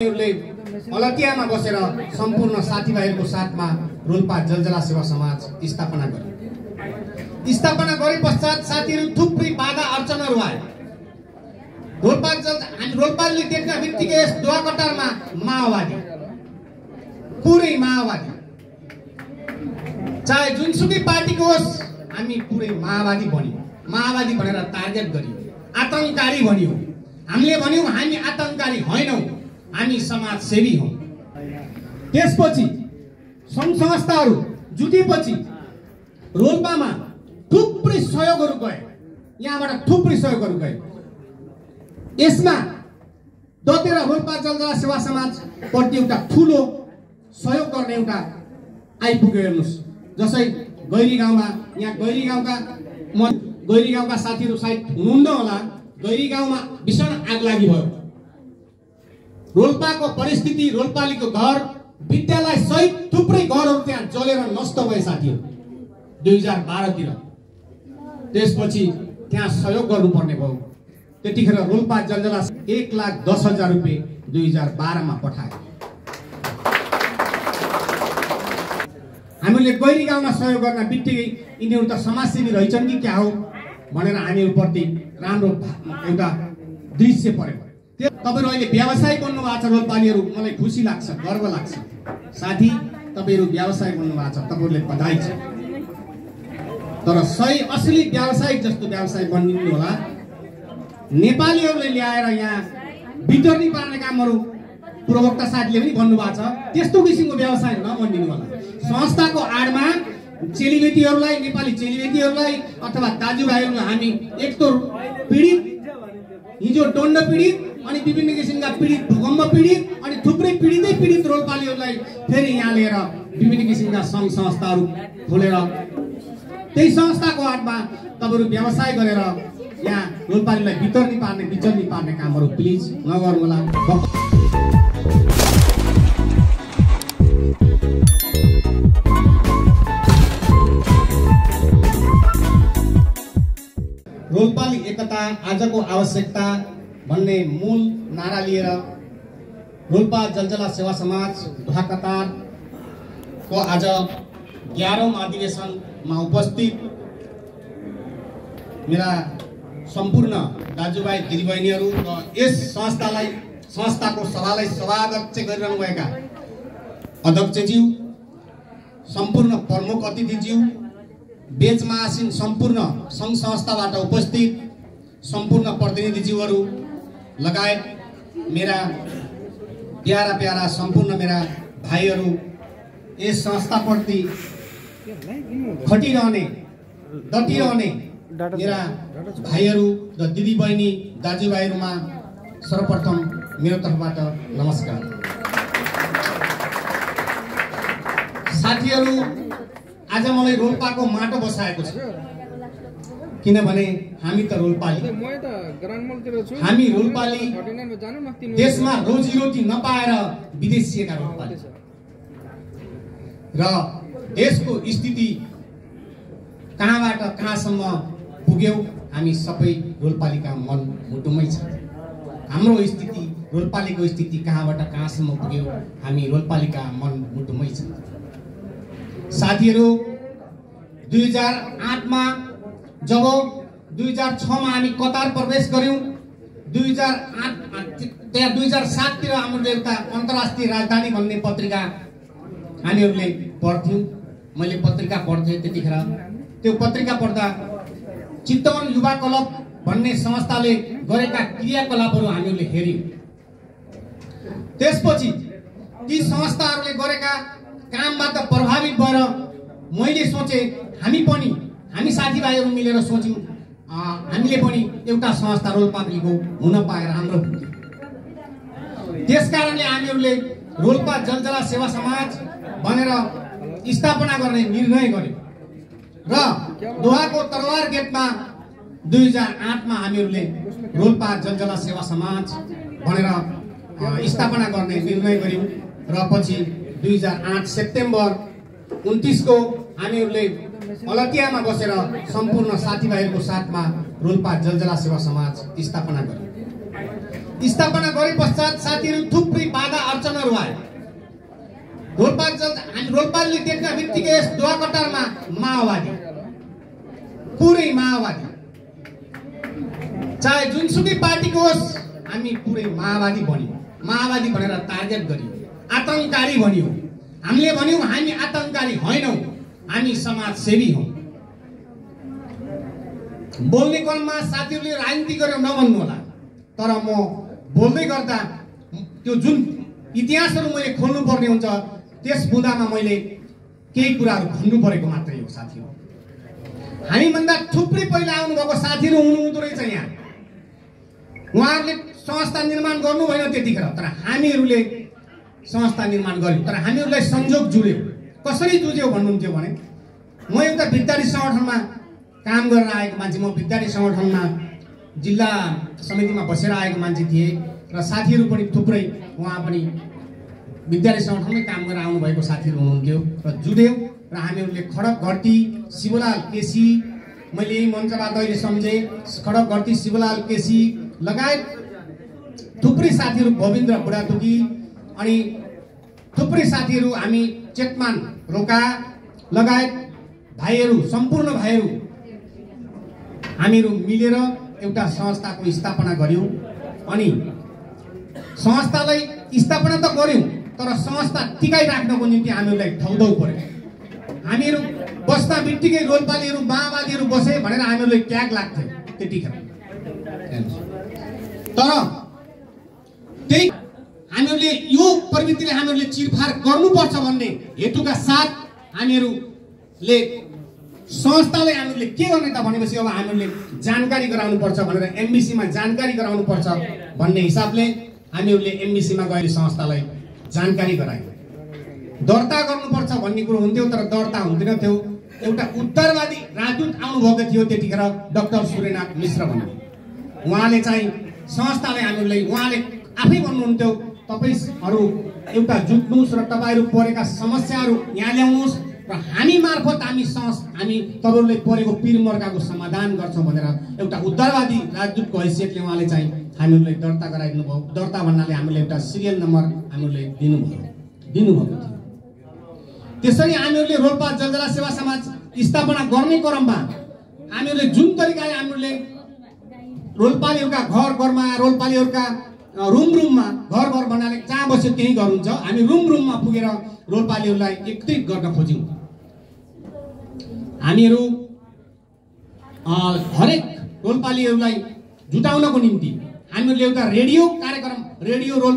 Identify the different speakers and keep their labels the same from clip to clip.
Speaker 1: अलतियामा बसेर सम्पूर्ण साथीभाइहरूको साथमा रोल्पा जलजला सेवा समाज स्थापना गरे। स्थापना गरे पश्चात साथीहरू थुप्रै बाधा अर्चनहरू आए। रोल्पा जल रोल्पाले देख्ने बित्तिकै यस दुवा कटारमा माओवादी। पुरै माओवादी। चाहे जुनसुकै पार्टीको होस् हामी पुरै माओवादी बन्यौँ माओवादी भनेर टार्गेट गरियो। आतङ्ककारी भनियो। हामीले भन्यौँ हामी आतङ्ककारी होइनौँ। हामी समाजसेवी हौँ। त्यसपछि सङ्घ संस्थाहरू जुटेपछि रोल्पामा थुप्रै सहयोगहरू गए। यहाँबाट थुप्रै सहयोगहरू गए। यसमा दतेर रोल्पा जलजला सेवा समाजप्रति एउटा ठुलो सहयोग गर्ने एउटा आइपुग्यो हेर्नुहोस्। जसै गैरी गाउँमा यहाँ गैरी गाउँका म गैरी गाउँका साथीहरू सायद हुनुहुन्न होला। गैरी गाउँमा भीषण आग लागि भयो। रोल्पाको परिस्थिति रोल्पालीको घर विद्यालय सहित थुप्रै घरहरू त्यहाँ जलेर नष्ट भए साथीहरू। दुई हजार बाह्रतिर। त्यसपछि त्यहाँ सहयोग गर्नुपर्ने भयो। त्यतिखेर रोल्पा जलजला एक लाख दस हजार रुपियाँ दुई हजार बाह्रमा पठायो। हामीले गैरी गाउँमा सहयोग गर्न बित्तिकै यिनीहरू त समाजसेवी रहेछन् कि क्या हो भनेर हामीहरूप्रति राम्रो एउटा दृश्य पऱ्यो त्यो तपाईँहरू अहिले व्यवसाय बन्नु भएको छ रोलपालीहरू मलाई खुसी लाग्छ गर्व लाग्छ। साथी तपाईँहरू व्यवसाय बन्नु भएको छ तपाईँहरूले बधाई छ। तर सही असली व्यावसायिक जस्तो व्यवसाय बनिदिनु होला। नेपालीहरूले ल्याएर यहाँ वितरणी पार्ने कामहरू प्रवक्ता साथीले पनि भन्नुभएको छ त्यस्तो किसिमको व्यवसाय नबनिदिनु होला। संस्थाको आडमा चेलीबेटीहरूलाई नेपाली चेलीबेटीहरूलाई अथवा दाजुभाइहरूलाई हामी एक त पीडित हिजो दण्ड पीडित अनि विभिन्न किसिमका पीडित भूकम्प पीडित अनि थुप्रै पीडितै पीडित रोलपालीहरूलाई फेरि यहाँ लिएर विभिन्न किसिमका सङ्घ संस्थाहरू खोलेर त्यही संस्थाको आडमा तपाईँहरू व्यवसाय गरेर यहाँ रोलपालीलाई वितरणी पार्ने विचरणी पार्ने कामहरू प्लिज नगर्नु होला। रोलपाली एकता आजको आवश्यकता भन्ने मूल नारा लिएर रोल्पा जलजला सेवा समाज ढुवाकतारको आज ग्यारौँ अधिवेशनमा उपस्थित मेरा सम्पूर्ण दाजुभाइ दिदीबहिनीहरू र यस संस्थालाई संस्थाको सभालाई सभाध्यक्ष गरिरहनुभएका अध्यक्षज्यू सम्पूर्ण प्रमुख अतिथिज्यू बेचमा आसिन सम्पूर्ण सङ्घ संस्थाबाट उपस्थित सम्पूर्ण प्रतिनिधिज्यूहरू लगायत मेरा प्यारा प्यारा सम्पूर्ण मेरा भाइहरू यस संस्थाप्रति खटिरहने डटिरहने मेरा भाइहरू र दिदीबहिनी दाजुभाइहरूमा सर्वप्रथम मेरो तर्फबाट नमस्कार। साथीहरू आज मलाई रोल्पाको माटो बसाएको छ। किनभने हामी त रोल्पाली। हामी रोल्पाली देशमा रोजीरोटी नपाएर विदेशिएका रोल्पाली। र देशको स्थिति कहाँबाट कहाँसम्म पुग्यौँ हामी सबै रोल्पालीका मन मुटुमै छ। हाम्रो स्थिति रोल्पालीको स्थिति कहाँबाट कहाँसम्म पुग्यो हामी रोल्पालीका मन मुटुमै छ। साथीहरू दुई हजार आठमा जब दुई हजार छमा हामी कतार प्रवेश गऱ्यौँ दुई हजार आठ त्यहाँ दुई हजार साततिर हाम्रो एउटा अन्तर्राष्ट्रिय राजधानी भन्ने पत्रिका हामीहरूले पढ्थ्यौँ। मैले पत्रिका पढ्थेँ त्यतिखेर। त्यो पत्रिका पढ्दा चितवन युवा क्लब भन्ने संस्थाले गरेका क्रियाकलापहरू हामीहरूले हेऱ्यौँ। त्यसपछि ती संस्थाहरूले गरेका कामबाट प्रभावित भएर मैले सोचेँ हामी पनि हामी साथीभाइहरू मिलेर सोच्यौँ हामीले पनि एउटा संस्था रोल्पालीको हुन पाएर हुन्थ्यो त्यस कारणले हामीहरूले रोल्पा जलजला सेवा समाज भनेर स्थापना गर्ने निर्णय गर्यो। र दोहाको तरवार गेटमा दुई हजार आठमा हामीहरूले रोल्पा जलजला सेवा समाज भनेर स्थापना गर्ने निर्णय गर्यौँ। र पछि दुई हजार आठ सेप्टेम्बर उन्तिसको हामीहरूले अलतियामा बसेर सम्पूर्ण साथीभाइहरूको साथमा रोल्पा जलजला सेवा समाज स्थापना गर्यो स्थापना गरे पश्चात साथीहरू थुप्रै बाधा अर्चनाहरू आयो रोल्पा जल- रोल्पाले देख्ने बित्तिकै यस दुवाकटारमा माओवादी। पुरै माओवादी। चाहे जुनसुकै पार्टीको होस् हामी पुरै माओवादी बन्यौँ। माओवादी भनेर टार्गेट गरियो। आतङ्ककारी भनियो हामीले भन्यौँ हामी आतङ्ककारी होइनौँ। हामी समाजसेवी हौँ। बोल्ने क्रममा साथीहरूले राजनीति गरेर नभन्नु होला। तर म बोल्दै गर्दा त्यो जुन इतिहासहरू मैले खोल्नु पर्ने हुन्छ त्यस बुँदामा मैले केही कुराहरू भन्नु परेको मात्रै हो साथीहरू हामीभन्दा थुप्रै पहिला आउनुभएको साथीहरू हुनुहुँदो रहेछ यहाँ। उहाँहरूले संस्था निर्माण गर्नु भएन त्यतिखेर तर हामीहरूले संस्था निर्माण गर्यौँ। तर हामीहरूलाई संयोग जुड्यो कसरी जुझ्यो भन्नुहुन्थ्यो भने म एउटा विद्यार्थी सङ्गठनमा काम गरेर आएको मान्छे म विद्यार्थी सङ्गठनमा जिल्ला समितिमा बसेर आएको मान्छे थिएँ र साथीहरू पनि थुप्रै उहाँ पनि विद्यार्थी सङ्गठनमै काम गरेर आउनुभएको साथीहरू हुनुहुन्थ्यो र जुड्यौँ र हामीहरूले खडक घरती शिवलाल केसी मैले यही मञ्चबाट अहिले सम्झेँ खडक घरती शिवलाल केसी लगायत थुप्रै साथीहरू गोविन्द बुढाथुकी अनि थुप्रै साथीहरू हामी चेतमान रोका लगायत भाइहरू सम्पूर्ण भाइहरू हामीहरू मिलेर एउटा संस्थाको स्थापना गऱ्यौँ। अनि संस्थालाई स्थापना त गऱ्यौँ तर संस्था टिकाइराख्नको निम्ति हामीहरूलाई ठौदौ पर्यो हामीहरू बस्दा बित्तिकै रोलपालीहरू माओवादीहरू बसे भनेर हामीहरूलाई ट्याग लाग्थ्यो त्यतिखेर। तर त्यही हामीहरूले यो प्रवृत्तिले हामीहरूले चिरफार गर्नुपर्छ भन्ने हेतुका साथ हामीहरूले संस्थालाई हामीले के गर्ने त भनेपछि अब हामीहरूले जानकारी गराउनुपर्छ भनेर एमबिसीमा जानकारी गराउनुपर्छ भन्ने हिसाबले हामीहरूले एमबिसीमा गएर संस्थालाई जानकारी गरायौँ। दर्ता गर्नुपर्छ भन्ने कुरो हुन्थ्यो तर दर्ता हुँदैन थियो। एउटा उत्तरवादी राजदूत आउनुभएको थियो त्यतिखेर डक्टर सूर्यनाथ मिश्र भन्ने। उहाँले चाहिँ संस्थालाई हामीलाई उहाँले आफै भन्नुहुन्थ्यो तपाईँहरू एउटा जुट्नुहोस् र तपाईँहरू परेका समस्याहरू यहाँ ल्याउनुहोस् र हामी मार्फत हामी संस हामी तपाईँहरूले परेको पिरमर्काको समाधान गर्छौँ भनेर एउटा उद्धारवादी राजदूतको हैसियतले उहाँले चाहिँ हामीहरूलाई दर्ता गराइदिनु भयो। दर्ता भन्नाले हामीलाई एउटा सिरियल नम्बर हामीहरूले दिनुभयो। दिनुभएको थियो। त्यसरी हामीहरूले रोल्पा जलजला सेवा समाज स्थापना गर्ने क्रममा हामीहरूले जुन तरिकाले हामीहरूले रोल्पालीहरूका घर घरमा रोल्पालीहरूका रुम रुममा घर घर भन्नाले जहाँ बस्यो त्यहीँ घर हुन्छ हामी रुम रुममा पुगेर रोल्पालीहरूलाई एकत्रित गर्न खोज्यौँ। हामीहरू हरेक रोल्पालीहरूलाई जुटाउनको निम्ति हामीहरूले एउटा रेडियो कार्यक्रम रेडियो रोल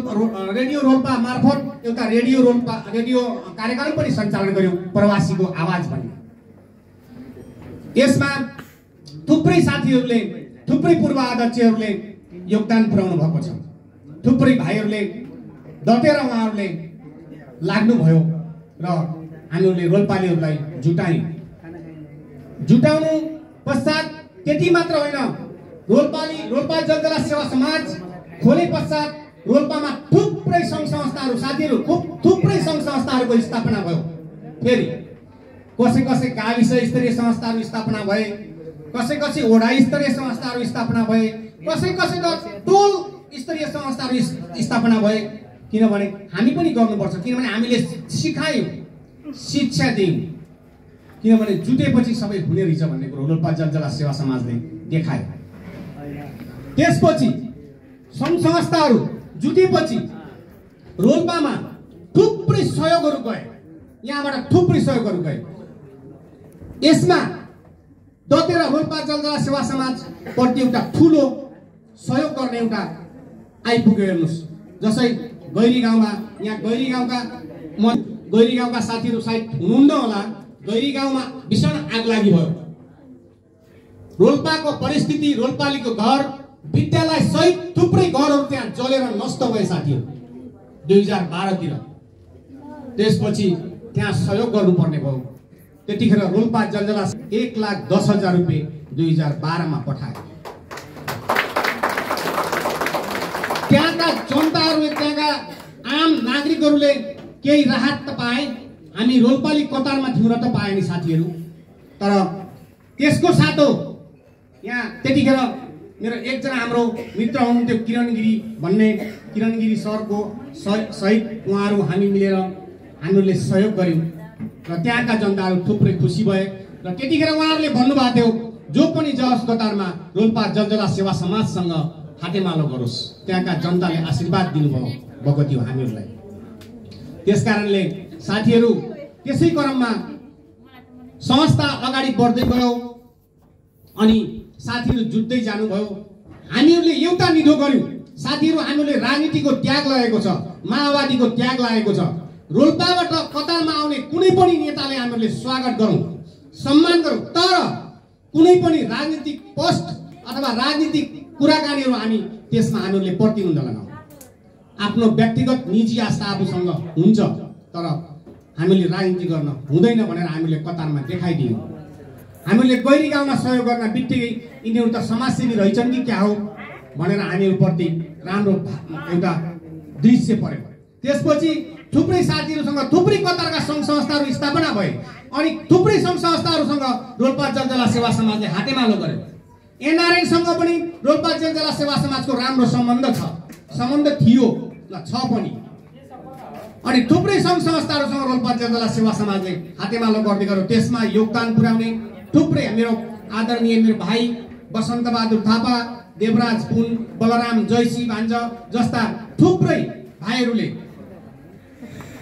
Speaker 1: रेडियो रोल्पा मार्फत एउटा रेडियो रोल्पा रेडियो कार्यक्रम पनि सञ्चालन गऱ्यौँ प्रवासीको आवाज भन्ने। यसमा थुप्रै साथीहरूले थुप्रै पूर्व अध्यक्षहरूले योगदान पुर्याउनु भएको छ। थुप्रै भाइहरूले डटेर उहाँहरूले लाग्नुभयो र हामीहरूले रोल्पालीहरूलाई जुटायौँ। जुटाउनु पश्चात त्यति मात्र होइन रोल्पाली रोल्पा जलजला सेवा समाज खोले पश्चात रोल्पामा थुप्रै सङ्घ संस्थाहरू साथीहरू थुप थुप्रै सङ्घ संस्थाहरूको स्थापना भयो। फेरि कसै कसै गाविस स्तरीय संस्थाहरू स्थापना भए कसै कसै वडा स्तरीय संस्थाहरू स्थापना भए कसै कसै त टोल स्तरीय संस्थाहरू स्थापना भए किनभने हामी पनि गर्नुपर्छ। किनभने हामीले सिकायौँ शिक्षा दियौँ। किनभने जुटेपछि सबै हुने रहेछ भन्ने कुरो रोल्पा जलजला सेवा समाजले देखायो। त्यसपछि सङ्घ संस्थाहरू जुटेपछि रोल्पामा थुप्रै सहयोगहरू गए। यहाँबाट थुप्रै सहयोगहरू गए। यसमा दतेर रोल्पा जलजला सेवा समाजप्रति एउटा ठुलो सहयोग गर्ने एउटा आइपुग्यो हेर्नुहोस् जसै गैरी गाउँमा यहाँ गैरी गाउँका म गैरी गाउँका साथीहरू सायद हुनुहुन्न होला। गैरी गाउँमा भीषण आग लागि भयो। रोल्पाको परिस्थिति रोल्पालीको घर विद्यालय सहित थुप्रै घरहरू त्यहाँ जलेर नष्ट भए साथीहरू। दुई हजार बाह्रतिर। त्यसपछि त्यहाँ सहयोग गर्नुपर्ने भयो। त्यतिखेर रोल्पा जलजला एक लाख दस हजार रुपियाँ दुई हजार बाह्रमा पठायो त्यहाँका जनताहरूले त्यहाँका आम नागरिकहरूले केही राहत त पाए। हामी रोल्पाली कतारमा थियौँ र त पाए नि साथीहरू। तर त्यसको साथो यहाँ त्यतिखेर मेरो एकजना हाम्रो मित्र हुनुहुन्थ्यो किरण गिरी भन्ने। किरण गिरी सरको सह- सहित उहाँहरू हामी मिलेर हामीहरूले सहयोग गऱ्यौँ र त्यहाँका जनताहरू थुप्रै खुसी भए र त्यतिखेर उहाँहरूले भन्नुभएको थियो जो पनि जस कतारमा रोल्पा जलजला सेवा समाजसँग हातेमालो गरोस्। त्यहाँका जनताले आशीर्वाद दिनुभयो भएको थियो हामीहरूलाई। त्यस कारणले साथीहरू त्यसै क्रममा संस्था अगाडि बढ्दै गयो अनि साथीहरू जुट्दै जानुभयो। हामीहरूले एउटा निधो गर्यौँ। साथीहरू हामीहरूले राजनीतिको त्याग लागेको छ माओवादीको त्याग लागेको छ। रोल्पाबाट कतारमा आउने कुनै पनि नेताले हामीहरूले स्वागत गरौँ सम्मान गरौँ तर कुनै पनि राजनीतिक पोस्ट अथवा राजनीतिक कुराकानीहरू हामी त्यसमा हामीहरूले प्रतिबन्ध लगाउँ आफ्नो व्यक्तिगत निजी आस्था आफूसँग हुन्छ तर हामीले राजनीति गर्न हुँदैन भनेर हामीले कतारमा देखाइदियौँ। हामीले गैरी गाउँमा सहयोग गर्न बित्तिकै यिनीहरू त समाजसेवी रहेछन् कि क्या हो भनेर हामीहरूप्रति राम्रो एउटा दृश्य पर्यो त्यसपछि थुप्रै साथीहरूसँग थुप्रै कतारका सङ्घ संस्थाहरू स्थापना भए अनि थुप्रै सङ्घ संस्थाहरूसँग रोल्पा जलजला सेवा समाजले हातेमालो गर्यो एनआरएनसँग पनि रोल्पा जलजला सेवा समाजको राम्रो सम्बन्ध छ। सम्बन्ध थियो। र छ पनि। अनि थुप्रै सङ्घ संस्थाहरूसँग रोल्पा जलजला सेवा समाजले हातेमालो गर्दै गर्यो त्यसमा योगदान पुर्याउने थुप्रै मेरो आदरणीय मेरो भाइ बसन्त बहादुर थापा देवराज पुन बलराम जयसी भान्ज जस्ता थुप्रै भाइहरूले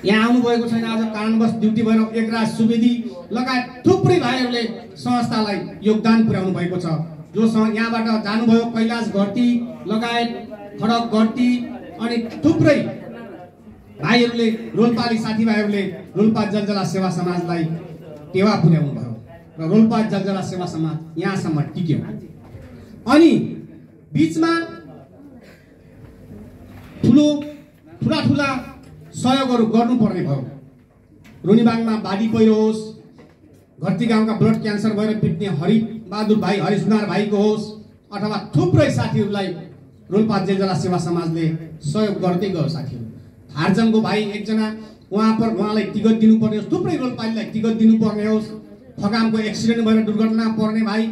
Speaker 1: यहाँ आउनुभएको छैन। आज कारणवश ड्युटी भएर एकराज सुवेदी लगायत थुप्रै भाइहरूले संस्थालाई योगदान पुर्याउनु भएको छ। जो स- यहाँबाट जानुभयो कैलाश घरती लगायत खडक घरती अनि थुप्रै भाइहरूले रोल्पाली साथीभाइहरूले रोल्पा जलजला सेवा समाजलाई टेवा पुर्याउनु भयो र रोल्पा जलजला सेवा समाज यहाँसम्म टिक्यो। अनि बिचमा ठुलो ठुला ठुला सहयोगहरू गर्नुपर्ने भयो। रुनिबाङमा बाढी पहिरो होस् घरती गाउँका ब्लड क्यान्सर भएर पिट्ने हरि बहादुर भाइ हरिसुनार भाइको होस् अथवा थुप्रै साथीहरूलाई रोल्पा जेलजला सेवा समाजले सहयोग गर्दै गयो साथीहरू। फार्जङको भाइ एकजना उहाँ पर उहाँलाई टिकट दिनुपर्ने होस् थुप्रै रोल्पालीलाई टिकट दिनुपर्ने होस् फकामको एक्सिडेन्ट भएर दुर्घटना पर्ने भाइ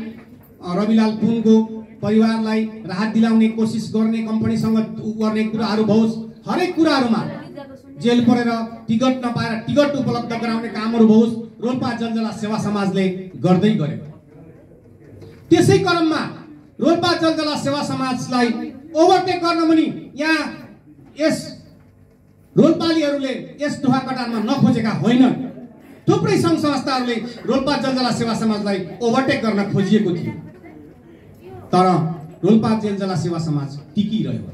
Speaker 1: रविलाल पुनको परिवारलाई राहत दिलाउने कोसिस गर्ने कम्पनीसँग गर्ने कुराहरू होस् हरेक कुराहरूमा जेल परेर टिकट नपाएर टिकट उपलब्ध गराउने कामहरू होस् रोल्पा जलजला सेवा समाजले गर्दै गर्यो त्यसै क्रममा रोल्पा जलजला सेवा समाजलाई ओभरटेक गर्न पनि यहाँ यस रोल्पालीहरूले यस दुहा कटारमा नखोजेका होइनन् थुप्रै सङ्घ संस्थाहरूले रोल्पा जलजला सेवा समाजलाई ओभरटेक गर्न खोजिएको थियो। तर रोल्पा जलजला सेवा समाज टिकिरह्यो।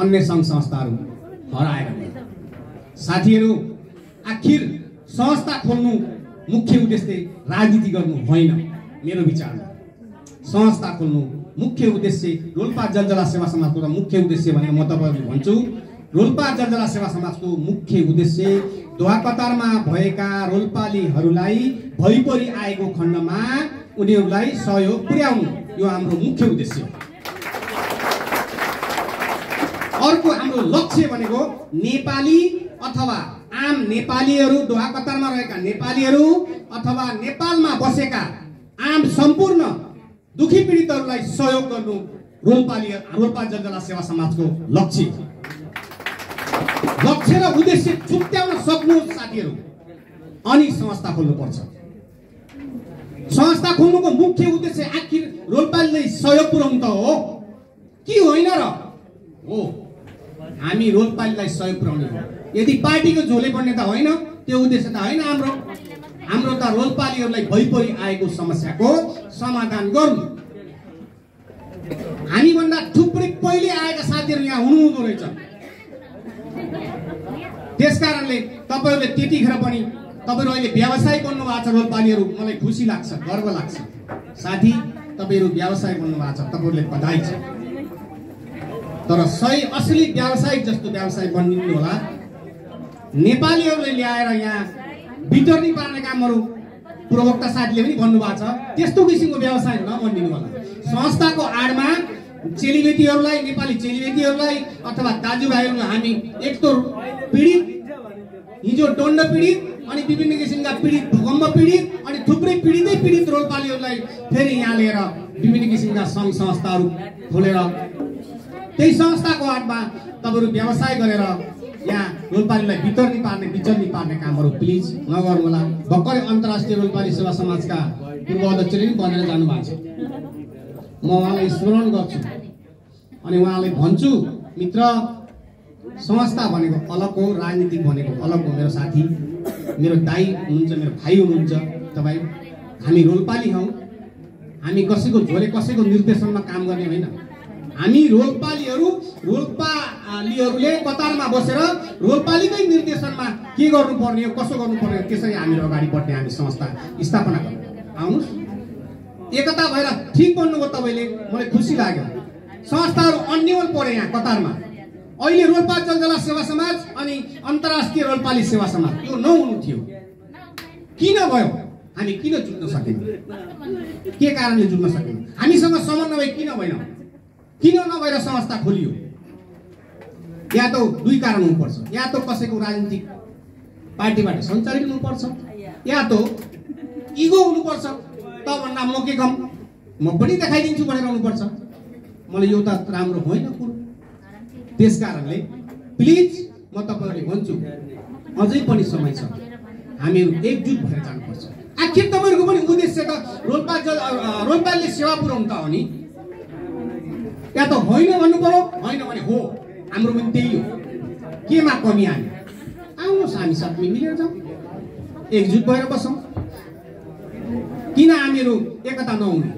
Speaker 1: अन्य सङ्घ संस्थाहरू हराएर गए साथीहरू आखिर संस्था खोल्नु मुख्य उद्देश्य राजनीति गर्नु होइन मेरो विचारमा। संस्था खोल्नु मुख्य उद्देश्य रोल्पा जलजला सेवा समाजको मुख्य उद्देश्य भनेर म तपाईँहरूले भन्छु। रोल्पा जलजला सेवा समाजको मुख्य उद्देश्य दोहा कतारमा भएका रोल्पालीहरूलाई भइपरि आएको खण्डमा उनीहरूलाई सहयोग पुर्याउनु यो हाम्रो मुख्य उद्देश्य हो। अर्को हाम्रो लक्ष्य भनेको नेपाली अथवा आम नेपालीहरू दोहा कतारमा रहेका नेपालीहरू अथवा नेपालमा बसेका आम सम्पूर्ण दुखी पीडितहरूलाई सहयोग गर्नु रोल्पाली रोल्पा जलजला सेवा समाजको लक्ष्य। लक्ष्य र उद्देश्य छुट्याउन सक्नु साथीहरू अनि संस्था खोल्नुपर्छ। संस्था खोल्नुको मुख्य उद्देश्य आखिर रोल्पालीले सहयोग पुर्याउनु त हो। कि होइन र? हो। हामी रोल्पालीलाई सहयोग पुर्याउने हो। यदि पार्टीको झोले बढ्ने त होइन त्यो उद्देश्य त होइन हाम्रो। हाम्रो त रोल्पालीहरूलाई भइपरि आएको समस्याको समाधान गर्नु। हामीभन्दा थुप्रै पहिले आएका साथीहरू यहाँ हुनुहुँदो रहेछ। त्यस कारणले तपाईँहरूले त्यतिखेर पनि तपाईँहरू अहिले व्यवसाय बन्नु भएको छ रोल्पालीहरू मलाई खुसी लाग्छ गर्व लाग्छ। साथी तपाईँहरू व्यवसाय बन्नु भएको छ तपाईँहरूले बधाई छ। तर सही असली व्यावसायिक जस्तो व्यवसाय बनिनु होला। नेपालीहरूले ल्याएर यहाँ वितरणी पार्ने कामहरू प्रवक्ता साथीले पनि भन्नुभएको छ। त्यस्तो किसिमको व्यवसाय नबनिदिनु होला। संस्थाको आडमा चेलीबेटीहरूलाई नेपाली चेलीबेटीहरूलाई अथवा दाजुभाइहरूलाई हामी एक त पीडित हिजो दण्ड पीडित अनि विभिन्न किसिमका पीडित भूकम्प पीडित अनि थुप्रै पीडितै पीडित रोलपालीहरूलाई फेरि यहाँ लिएर विभिन्न किसिमका सङ्घ संस्थाहरू खोलेर त्यही संस्थाको आडमा तपाईँहरू व्यवसाय गरेर यहाँ रोलपालीलाई वितरणी पार्ने विचरणी पार्ने कामहरू प्लिज नगर्नु होला। भर्खरै अन्तर्राष्ट्रिय रोलपाली सेवा समाजका पूर्व अध्यक्षले पनि भनेर जानुभएको छ। म उहाँलाई स्मरण गर्छु अनि उहाँलाई भन्छु मित्र संस्था भनेको अलग हो राजनीतिक भनेको अलग हो मेरो साथी मेरो दाई हुनुहुन्छ मेरो भाइ हुनुहुन्छ तपाईँ हामी रोलपाली हौँ। हामी कसैको झोले कसैको निर्देशनमा काम गर्ने होइन। हामी रोलपालीहरू रोलपालीहरूले कतारमा बसेर रोलपालीकै निर्देशनमा के गर्नुपर्ने हो कसो गर्नुपर्ने हो त्यसरी हामीहरू अगाडि बढ्ने हामी संस्था स्थापना गर्नु आउनुहोस्। एकता भएर ठिक भन्नुभयो तपाईँले मलाई खुसी लाग्यो। संस्थाहरू अन्यल परे यहाँ कतारमा। अहिले रोल्पा जलजला सेवा समाज अनि अन्तर्राष्ट्रिय रोल्पाली सेवा समाज यो नहुनु थियो किन भयो? हामी किन जुट्न सकेनौँ? के कारणले जुट्न सकेनौँ? हामीसँग समन्वय किन भएन? किन नभएर संस्था खोलियो? या त दुई कारण हुनुपर्छ। या त कसैको राजनीतिक पार्टीबाट सञ्चालित हुनुपर्छ। या त इगो हुनुपर्छ। त भन्दा म के कम म पनि देखाइदिन्छु भनेर हुनुपर्छ। मलाई यो त राम्रो होइन कुरो। त्यस कारणले प्लिज म तपाईँहरूले भन्छु अझै पनि समय छ। हामीहरू एकजुट भएर जानुपर्छ। आखिर तपाईँहरूको पनि उद्देश्य त रोल्पा रोल्पाले सेवा पुऱ्याउनु त हो नि। या त होइन भन्नु पर्यो होइन भने हो। हाम्रो पनि त्यही हो। केमा कमी हामी आउनुहोस् हामी साथमा मिलेर जाउँ। एकजुट भएर बसौँ। किन हामीहरू एकता नहुने?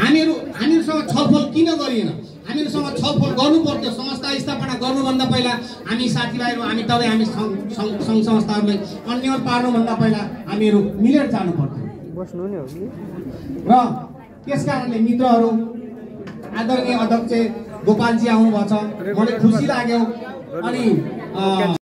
Speaker 1: हामीहरू हामीहरूसँग छलफल किन गरिएन? हामीहरूसँग छलफल गर्नु पर्थ्यो संस्था स्थापना गर्नुभन्दा पहिला हामी साथीभाइहरू हामी तपाईँ हामी सङ्घ संस्थाहरूलाई अन्य पार्नुभन्दा पहिला हामीहरू मिलेर जानु पर्थ्यो र त्यस कारणले मित्रहरू आदरणीय अध्यक्ष गोपालजी आउनुभएको छ मलाई खुसी लाग्यो। अनि